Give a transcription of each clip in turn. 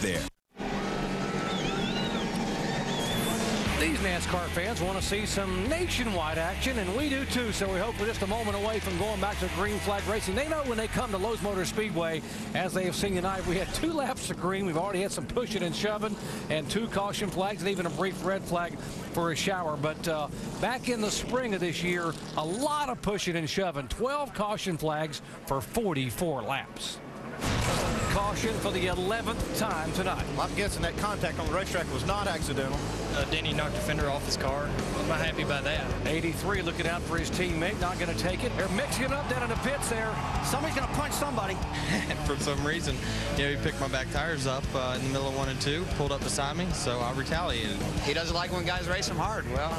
there. These NASCAR fans want to see some nationwide action, and we do too. So we hope we're just a moment away from going back to green flag racing. They know when they come to Lowe's Motor Speedway, as they have seen tonight, we had two laps of green. We've already had some pushing and shoving, and two caution flags, and even a brief red flag for a shower. But uh, back in the spring of this year, a lot of pushing and shoving. 12 caution flags for 44 laps caution for the 11th time tonight. I'm guessing that contact on the racetrack was not accidental. Uh, Denny knocked a fender off his car. I'm not happy about that. 83 looking out for his teammate, not going to take it. They're mixing it up down in the pits there. Somebody's going to punch somebody. for some reason, you know, he picked my back tires up uh, in the middle of one and two, pulled up beside me, so I retaliated. He doesn't like when guys race him hard. Well,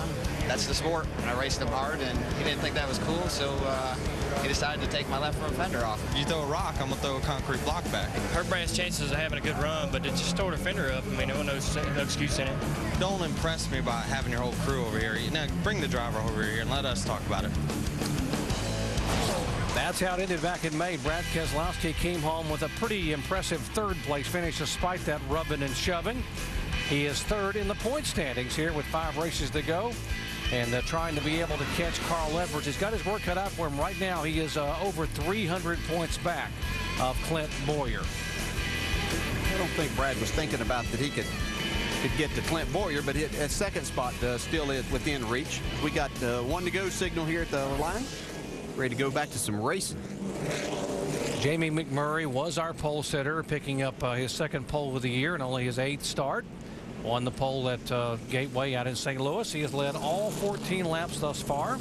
that's the sport. I raced him hard, and he didn't think that was cool, so uh, he decided to take my left front fender off. If you throw a rock, I'm going to throw a concrete block back. Her brand's chances of having a good run, but it just tore the fender up. I mean, there was no, no excuse in it. Don't impress me by having your whole crew over here. Now, bring the driver over here and let us talk about it. That's how it ended back in May. Brad Keselowski came home with a pretty impressive third place finish despite that rubbing and shoving. He is third in the point standings here with five races to go and uh, trying to be able to catch Carl Edwards. He's got his work cut out for him right now. He is uh, over 300 points back of Clint Bowyer. I don't think Brad was thinking about that he could could get to Clint Bowyer, but his second spot uh, still is within reach. We got uh, one to go signal here at the line. Ready to go back to some racing. Jamie McMurray was our pole sitter, picking up uh, his second pole of the year and only his eighth start. Won the pole at uh, Gateway out in St. Louis. He has led all 14 laps thus far.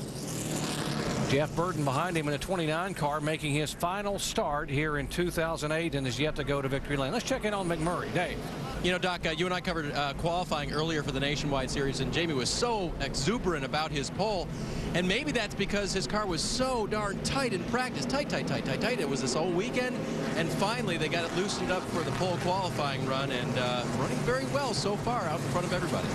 Jeff Burton behind him in a 29 car making his final start here in 2008 and is yet to go to victory lane. Let's check in on McMurray. Dave. You know, Doc, uh, you and I covered uh, qualifying earlier for the Nationwide Series, and Jamie was so exuberant about his pole. And maybe that's because his car was so darn tight in practice. Tight, tight, tight, tight, tight. It was this whole weekend. And finally, they got it loosened up for the pole qualifying run and uh, running very well so far out in front of everybody.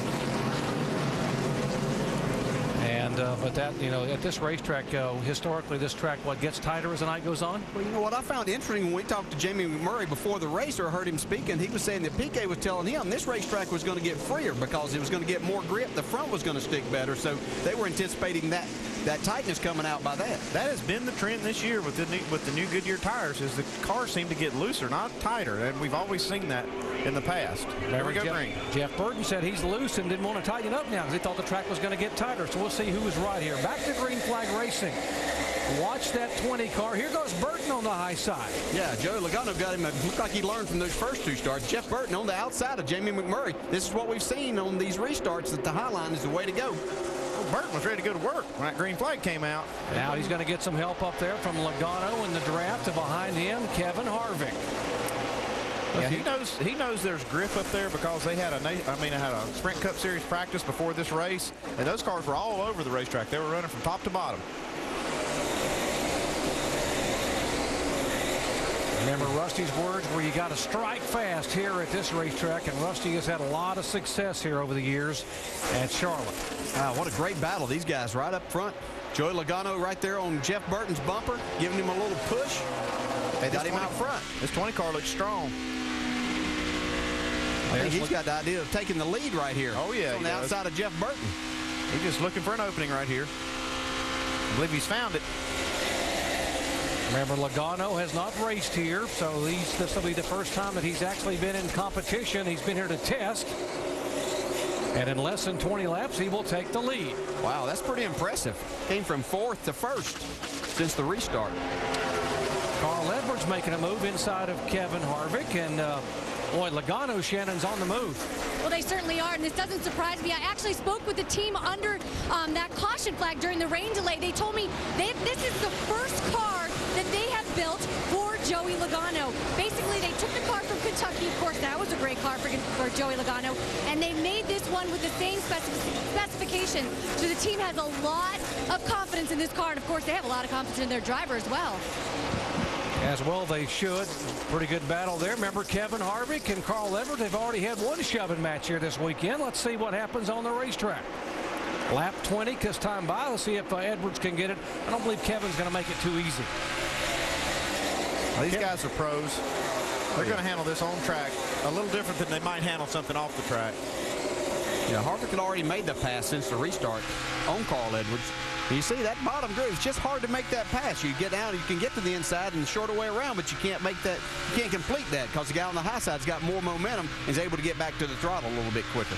And uh, but that you know at this racetrack uh, historically this track what gets tighter as the night goes on. Well, you know what I found interesting when we talked to Jamie McMurray before the race or heard him speaking, he was saying that PK was telling him this racetrack was going to get freer because it was going to get more grip. The front was going to stick better, so they were anticipating that that tightness coming out by that. That has been the trend this year with the new, with the new Goodyear tires is the cars seem to get looser, not tighter, and we've always seen that in the past. There we go, Jeff, green. Jeff Burton said he's loose and didn't want to tighten up now because he thought the track was going to get tighter. So we'll see who is right here. Back to green flag racing. Watch that 20 car. Here goes Burton on the high side. Yeah, Joey Logano got him. It looked like he learned from those first two starts. Jeff Burton on the outside of Jamie McMurray. This is what we've seen on these restarts that the high line is the way to go. Well, Burton was ready to go to work when that green flag came out. Now he's going to get some help up there from Logano in the draft. And behind him, Kevin Harvick. Yeah, he knows he knows there's grip up there because they had a I mean, they had a Sprint Cup Series practice before this race, and those cars were all over the racetrack. They were running from top to bottom. Remember Rusty's words where you got to strike fast here at this racetrack, and Rusty has had a lot of success here over the years at Charlotte. Wow, what a great battle. These guys right up front. Joey Logano right there on Jeff Burton's bumper, giving him a little push. They got him out front. This 20 car looks strong. I think he's got the idea of taking the lead right here. Oh, yeah. On the does. outside of Jeff Burton. He's just looking for an opening right here. I believe he's found it. Remember, Logano has not raced here, so this will be the first time that he's actually been in competition. He's been here to test. And in less than 20 laps, he will take the lead. Wow, that's pretty impressive. Came from fourth to first since the restart. Carl Edwards making a move inside of Kevin Harvick. And uh, boy, Logano Shannon's on the move. Well, they certainly are, and this doesn't surprise me. I actually spoke with the team under um, that caution flag during the rain delay. They told me they, this is the first car that they have built for Joey Logano. Basically, they took the car from Kentucky. Of course, that was a great car for, for Joey Logano. And they made this one with the same specification. So the team has a lot of confidence in this car. And, of course, they have a lot of confidence in their driver as well. As well they should. Pretty good battle there. Remember Kevin Harvick and Carl Edwards have already had one shoving match here this weekend. Let's see what happens on the racetrack. Lap 20 this time by. Let's see if uh, Edwards can get it. I don't believe Kevin's going to make it too easy. Well, these Kevin. guys are pros. They're going to handle this on track a little different than they might handle something off the track. Yeah, Harvick had already made the pass since the restart on Carl Edwards. You see that bottom groove, it's just hard to make that pass. You get down, you can get to the inside and the shorter way around, but you can't make that, you can't complete that because the guy on the high side's got more momentum and is able to get back to the throttle a little bit quicker.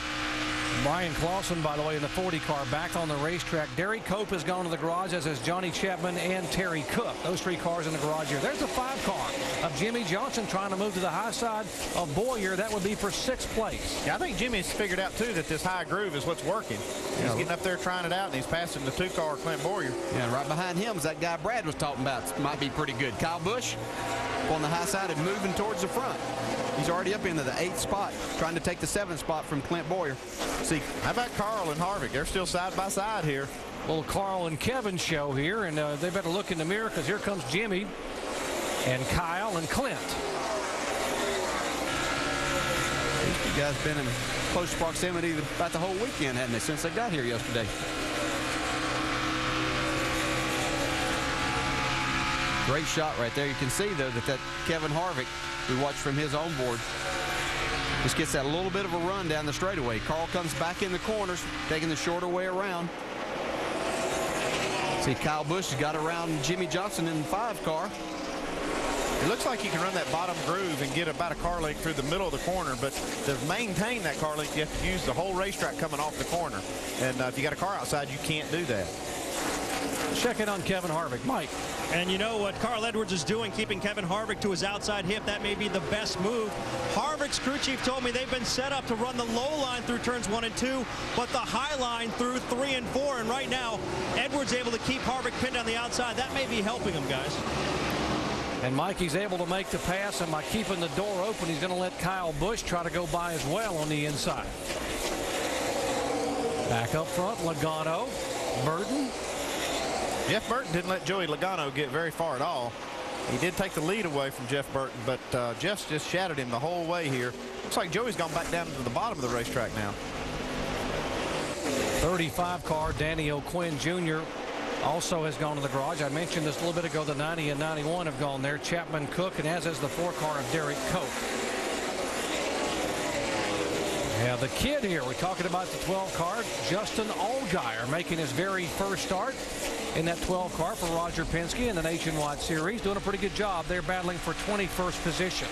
Bryan Clauson, by the way, in the 40 car back on the racetrack. Derek Cope has gone to the garage, as has Johnny Chapman and Terry Cook. Those three cars in the garage here. There's the five car of Jimmie Johnson trying to move to the high side of Bowyer. That would be for sixth place. Yeah, I think Jimmy's figured out too that this high groove is what's working. He's Yeah. getting up there trying it out, and he's passing the two car Clint Bowyer. Yeah, and right behind him is that guy Brad was talking about. Might be pretty good. Kyle Busch on the high side and moving towards the front. He's already up into the eighth spot, trying to take the seventh spot from Clint Bowyer. See, How about Carl and Harvick? They're still side by side here. Little Carl and Kevin show here, and uh, they better look in the mirror because here comes Jimmy and Kyle and Clint. these guys been in close proximity about the whole weekend, hadn't they, since they got here yesterday? Great shot right there. You can see, though, that that Kevin Harvick, we watched from his own board, just gets that little bit of a run down the straightaway. Carl comes back in the corners, taking the shorter way around. See, Kyle Busch has got around Jimmie Johnson in the five car. It looks like you can run that bottom groove and get about a car length through the middle of the corner, but to maintain that car length, you have to use the whole racetrack coming off the corner. And uh, if you got a car outside, you can't do that. Check in on Kevin Harvick. Mike. And you know what Carl Edwards is doing, keeping Kevin Harvick to his outside hip. That may be the best move. Harvick's crew chief told me they've been set up to run the low line through turns one and two, but the high line through three and four. And right now, Edwards able to keep Harvick pinned on the outside. That may be helping him, guys. And Mikey's able to make the pass, and by keeping the door open, he's going to let Kyle Busch try to go by as well on the inside. Back up front, Logano, Burton. Jeff Burton didn't let Joey Logano get very far at all. He did take the lead away from Jeff Burton, but uh, just shadowed him the whole way here. Looks like Joey's gone back down to the bottom of the racetrack now. 35 car, Danny O'Quinn Jr. also has gone to the garage. I mentioned this a little bit ago. The 90 and 91 have gone there. Chapman Cook, and as is the four car of Derek Cope. Yeah, the kid here, we're talking about the 12 car, Justin Allgaier making his very first start in that 12 car for Roger Penske in the Nationwide Series. Doing a pretty good job. They're battling for 21st position.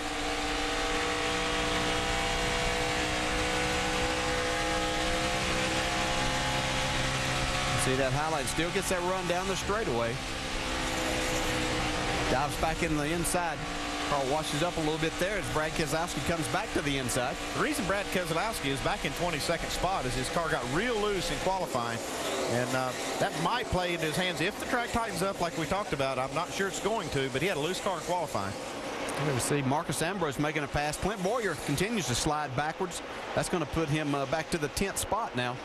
See that highlight still gets that run down the straightaway. Dives back in the inside. Carl washes up a little bit there as Brad Keselowski comes back to the inside. The reason Brad Keselowski is back in 22nd spot is his car got real loose in qualifying. And uh, that might play into his hands if the track tightens up like we talked about. I'm not sure it's going to, but he had a loose car in qualifying. Here we see Marcos Ambrose making a pass. Clint Bowyer continues to slide backwards. That's going to put him uh, back to the 10th spot now.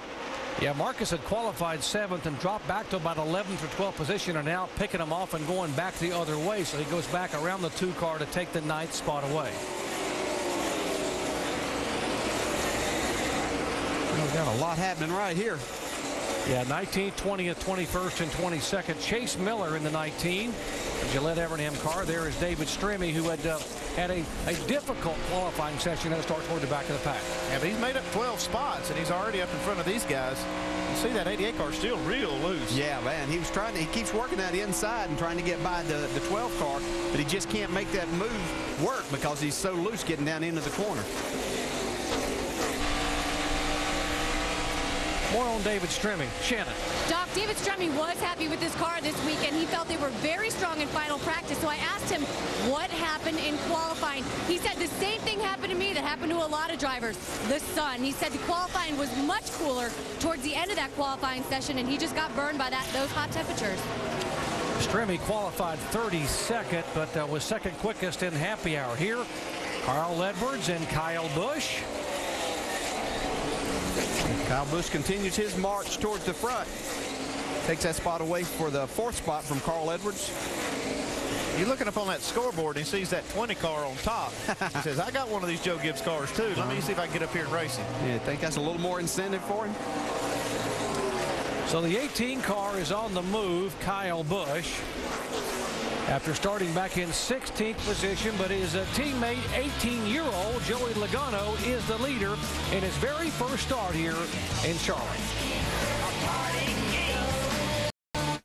Yeah, Marcos had qualified seventh and dropped back to about 11th or 12th position and now picking him off and going back the other way. So he goes back around the two car to take the ninth spot away. We've got a lot happening right here. Yeah, 19th, 20th, 21st, and 22nd. Chase Miller in the 19. Gillett Evernham car. There is David Stremme, who had uh, had a, a difficult qualifying session. Had to start toward the back of the pack. Yeah, but he's made up 12 spots, and he's already up in front of these guys. You see that 88 car still real loose. Yeah, man, he was trying to, he keeps working that inside and trying to get by the, the 12 car, but he just can't make that move work because he's so loose getting down into the corner. More on David Stremme. Shannon. Doc, David Stremme was happy with his car this weekend. He felt they were very strong in final practice. So I asked him what happened in qualifying. He said the same thing happened to me that happened to a lot of drivers, the sun. He said the qualifying was much cooler towards the end of that qualifying session, and he just got burned by that those hot temperatures. Stremme qualified 32nd, but uh, was second quickest in happy hour. Here, Carl Edwards and Kyle Busch. Kyle Busch continues his march towards the front. Takes that spot away for the fourth spot from Carl Edwards. You're looking up on that scoreboard and he sees that 20 car on top. he says, I got one of these Joe Gibbs cars too. Let me uh-huh. see if I can get up here and race him. Yeah, I think that's a little more incentive for him. So the 18 car is on the move, Kyle Busch. After starting back in 16th position, but his uh, teammate, 18-year-old Joey Logano, is the leader in his very first start here in Charlotte.